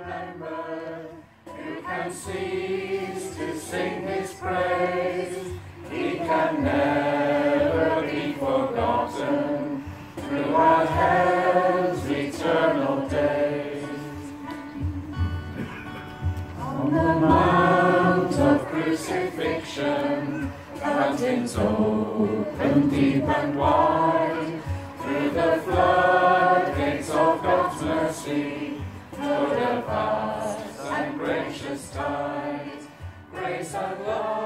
remembered. Who can cease to sing his praise? He can never be forgotten throughout hell's eternal days. On the mount of crucifixion, fountains open deep and wide, through the floodgates of God's mercy, flow the vast and gracious tide. Grace and love.